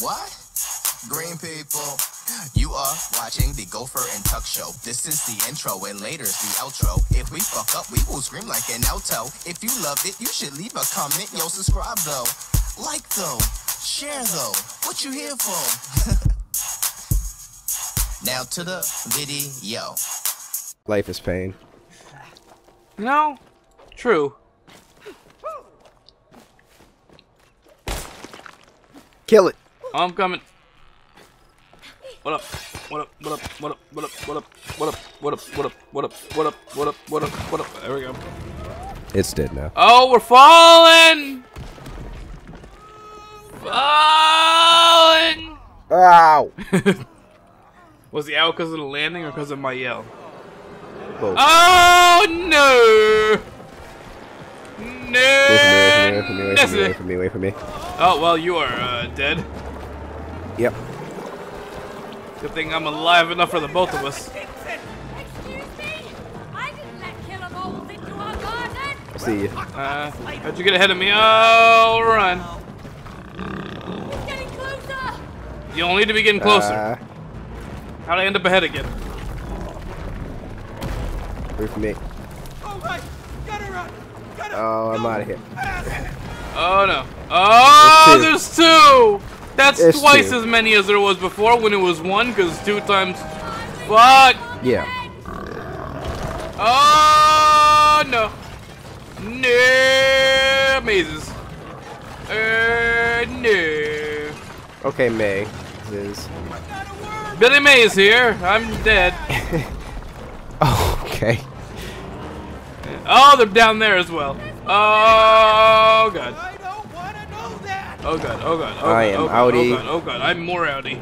What? Green people. You are watching the Gopher and Tuk show. This is the intro and later later's the outro. If we fuck up, we will scream like an alto. If you loved it, you should leave a comment. Yo, subscribe though. Like though. Share though. What you here for? now to the video. Life is pain. No, true. Kill it. Oh, I'm coming. What up? What up? What up? What up? What up? What up? What up? What up? What up? What up? What up? What up? What up? What up? There we go. It's dead now. Oh, we're falling! Falling! Ow! Was the owl because of the landing or because of my yell? Both. Oh no! No! Away from me, away from me, away That's from me, away from me, it. away from me. Oh well, you are uh, dead. Yep. Good thing I'm alive enough for the both of us. I didn't let killer moles into our garden! I see you. Uh, how'd you get ahead of me? Oh, run! He's getting closer! You don't need to be getting closer. Uh, How'd I end up ahead again? away from me. Oh, right. Get her out. Get her. Oh, I'm out of here. Oh no! Oh, There's there's two. That's There's twice two. as many as there was before when it was one, because two times. Fuck! Yeah. Oh no! No mazes. Uh, no. Okay, May. Is. Billy Mays here. I'm dead. Oh, okay. Oh, they're down there as well. Oh god. Know that. Oh god. Oh god. Oh I god. am oh god, outie. Oh god. Oh god. I'm more outie.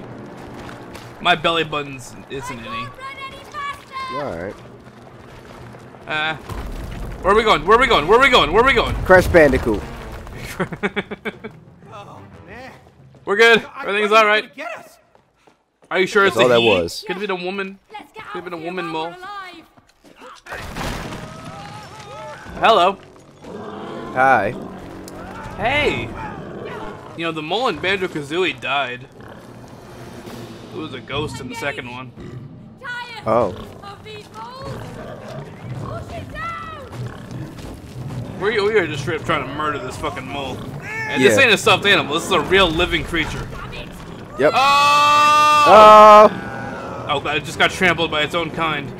My belly button's isn't any. Any! Alright. Uh, where are we going? Where are we going? Where are we going? Where are we going? Crash Bandicoot. Oh, man. We're good. Everything's thought he was alright. gonna Get us. Are you sure it's That's all a that he? was. Could have been a woman. Let's Could've out been a woman while mole. Hello. Hi. Hey. You know the mole in Banjo Kazooie died. It was a ghost in the second one. Oh. of these moles! Push it down! We we are just straight up trying to murder this fucking mole. And this ain't a stuffed animal. This is a real living creature. Yep. Oh! Oh! Oh god! It just got trampled by its own kind.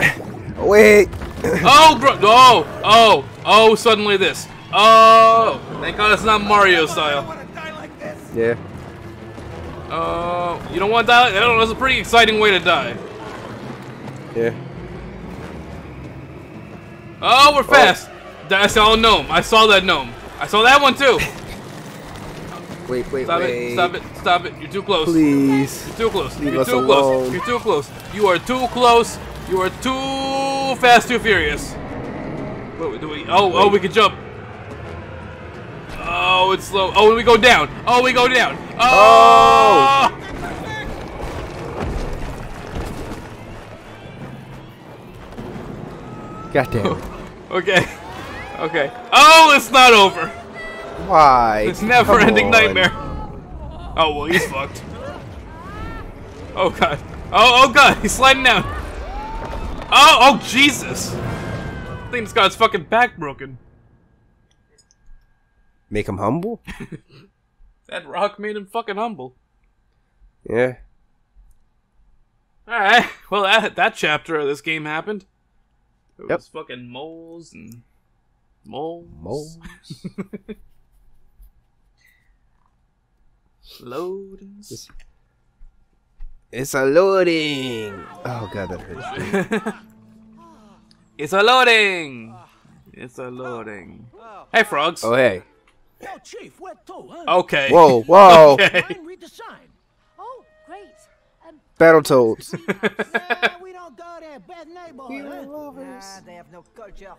Wait! Oh, bro! Oh! Oh! Oh! Suddenly this. Oh! Thank God it's not Mario style. want to die like. Yeah. Oh! you don't want to die? I don't know. That's a pretty exciting way to die. Yeah. Oh, we're oh. fast. I saw a gnome. I saw that gnome. I saw that one too. Wait, wait, Stop wait. it! Stop it! Stop it! You're too close. Please. You're too close. Leave You're us too alone. close. You're too close. You are too close. You are too fast, too furious. Wait, do we? Oh, oh, we can jump. Oh, it's slow. Oh, we go down. Oh, we go down. Oh. God damn. Okay. Okay. Oh, it's not over. Why? It's never-ending nightmare. Oh well, he's fucked. Oh god. Oh oh god, he's sliding down. Oh oh Jesus. I think this guy's fucking back broken. Make him humble? That rock made him fucking humble. Yeah. Alright, well that that chapter of this game happened. There Yep. was fucking moles and moles. Moles. Loading. It's- It's a loading. Oh god, that hurts. It's a loading. It's a loading. Hey frogs. Oh hey. Yo, Chief, where to, huh? Okay. Whoa, whoa. Okay. Sign, read the sign. Oh, great. Um, Battletoads. Yeah, we don't go there. Bad neighborhood, huh? Nah, they have no culture.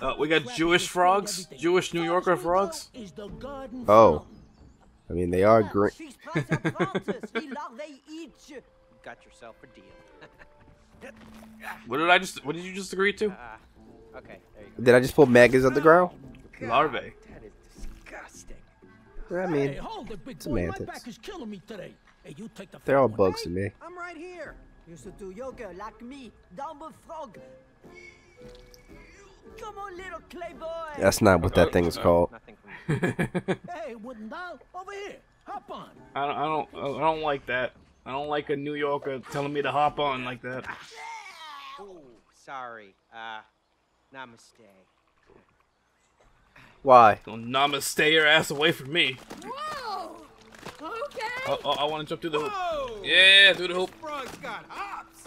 Uh, we got Jewish frogs. Jewish New Yorker First we go frogs. is the garden Oh. I mean, they are great. Six price of Francis. He love they each. You got yourself a deal. What did I just? What did you just agree to? Ah, okay, Did I just pull maggots out the ground? Larvae. That is disgusting. I Hey, mean, hold it, big boy. My back is killing me today. Hey, you take the they're all bugs to me. I'm right here. Used to do yoga like me, dumb frog. Come on, little clay boy. That's not what that thing is called. Nothing from you. Hey, wooden doll, over here. Hop on. I don't, I don't, I don't like that. I don't like a New Yorker telling me to hop on like that. Ooh, sorry. Uh, namaste. Why? Don't namaste your ass away from me. Whoa! Okay. Oh, oh I want to jump through the hoop. Whoa! Yeah, through the hoop. Frog's got hops.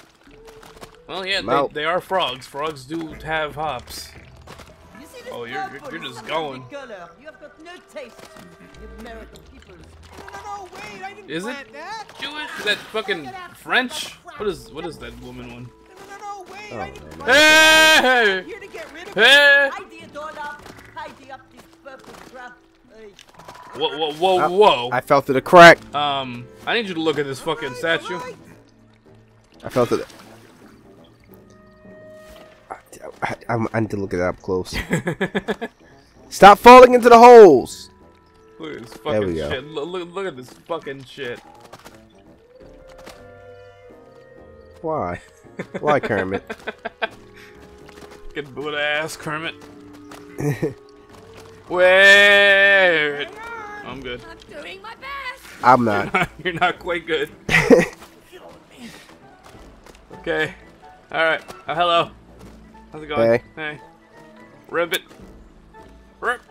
Well, yeah, they, they are frogs. Frogs do have hops. You see this Oh, you're- purple? you're just going. You have got no taste. You American people. No, no, no, wait, I didn't Is it that. Jewish? Is that fucking French? What is what is that woman one? No, no, no, no, wait, Oh, I didn't no, plant Hey! it. Here to get rid of it. Hey! Tidy it all up. Tidy up this purple crap. Hey. Whoa, whoa, whoa, whoa! I fell through the crack. Um, I need you to look at this fucking statue. I fell through the. I, I, I need to look at it up close. Stop falling into the holes. Look at this There fucking we go. shit. Look, look, look at this fucking shit. Why? Why, Kermit? Fucking Buddha ass Kermit. Wait! I'm good. I'm doing my best. I'm not. You're not quite good. Okay. Alright. Uh, hello. How's it going? Hey. Hey. Ribbit. Rip.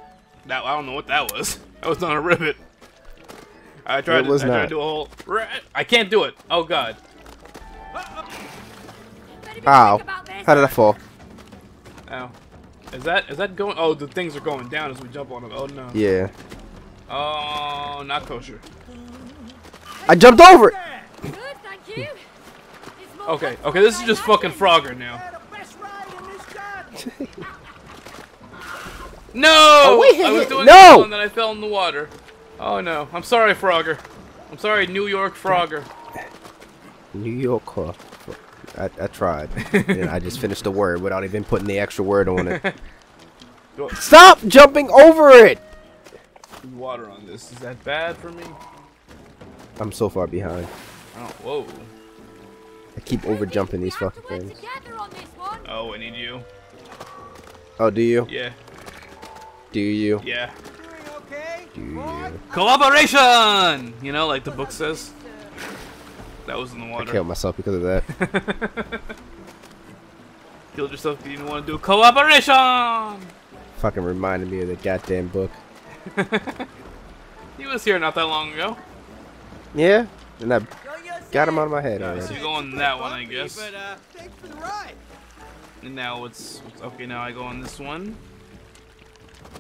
That, I don't know what that was. That was not a ribbit. I tried, It to, was I tried to do a whole. Ri- I can't do it. Oh god. Ow. quick about this. How did I fall? Ow. Is that is that going? Oh, the things are going down as we jump on them. Oh no. Yeah. Oh, not kosher. I jumped over it. Good, thank you. Okay, okay, this is just fucking. Frogger now. Had the best ride in this garden. No! Oh, wait, I was doing no! no! and then I fell in the water. Oh no. I'm sorry, Frogger. I'm sorry, New York Frogger. New York. huh? I, I tried. and I just finished the word without even putting the extra word on it. Stop jumping over it! Water on this. Is that bad for me? I'm so far behind. Oh, whoa. I keep over jumping these We have to fucking things. on. Oh, I need you. Oh, do you? Yeah, Do you? yeah. Okay? Do you? Cooperation! You know, like the book says. That was in the water. I killed myself because of that. Killed yourself because you didn't want to do a cooperation! Fucking reminded me of the goddamn book. He was here not that long ago. Yeah? And I got him out of my head Yeah, so already. you go on that one, I guess. But, uh, thanks for the ride. And now it's okay. Now I go on this one.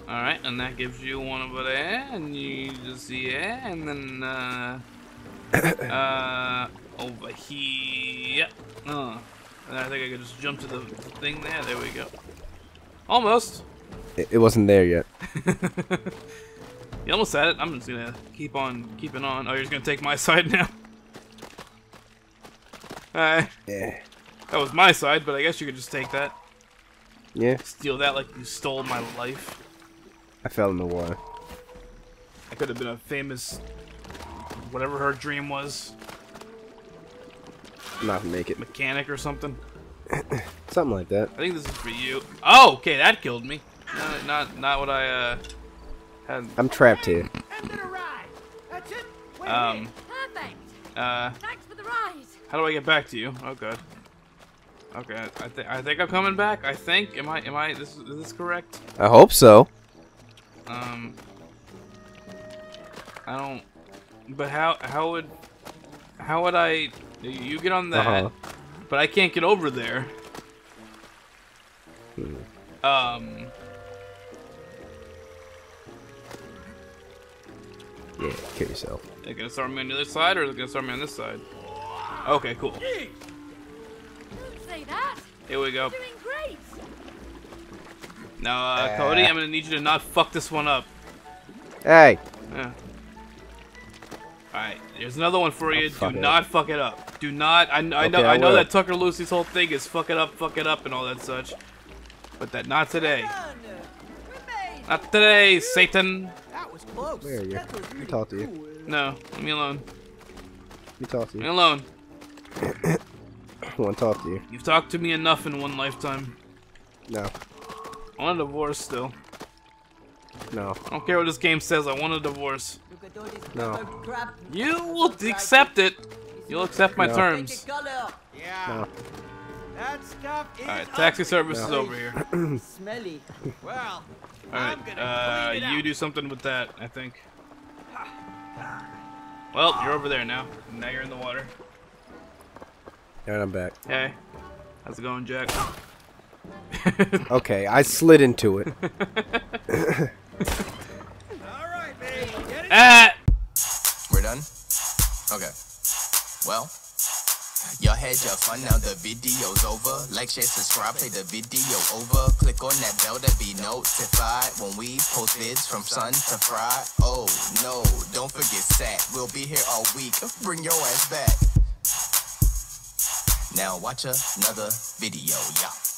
All right, and that gives you one over there, and you just yeah, and then uh, uh, over here. Uh, and I think I could just jump to the thing there. There we go. Almost. It, it wasn't there yet. You almost had it. I'm just gonna keep on keeping on. Oh, you're just gonna take my side now. Alright, Yeah. that was my side, but I guess you could just take that. Yeah. Steal that like you stole my life. I fell in the water. I could have been a famous, whatever her dream was, I'm not gonna make it. mechanic or something. Something like that. I think this is for you. Oh, okay, that killed me. Not, not, not what I uh had. I'm trapped here. End of the ride. That's it. Wait Um, Perfect. uh, Thanks for the ride. how do I get back to you? Oh god. Okay, I think I think I'm coming back. I think. Am I? Am I? This is this correct? I hope so. Um, I don't. But how? How would? How would I? You get on that, Uh-huh. but I can't get over there. Hmm. Um. Yeah, kill yourself. They're gonna start me on the other side, or they're gonna start me on this side. Okay, cool. Don't say that. Here we go. Doing great. Now, uh, Cody, I'm gonna need you to not fuck this one up. Hey! Yeah. Alright, there's another one for you. Do it not fuck it up. Do not. I, I know. I, I know that Tuker Lucy's whole thing is fuck it up, fuck it up, and all that such. But that not today. Done. We made Not today, Satan. That was close. Where are you? Let me talk to you. No, leave me alone. Let me talk to Leave me you. alone. I want to talk to you. You've talked to me enough in one lifetime. No. I want a divorce still. No. I don't care what this game says, I want a divorce. Look at all this No. You will accept it. You'll accept my No. Terms. Yeah. No. That stuff is Alright, taxi ugly. service is over here. Smelly. Well, Alright, I'm gonna uh, you do something with that, I think. Well, you're over there now. Now you're in the water. Alright, I'm back. Hey. How's it going, Jack? Okay, I slid into it. Ah! We're done? Okay. Well, y'all had your fun, now the video's over. Like, share, subscribe, play the video over. Click on that bell to be notified when we post vids from sun to fry. Oh, no, don't forget Sat. We'll be here all week. Bring your ass back. Now watch another video, y'all.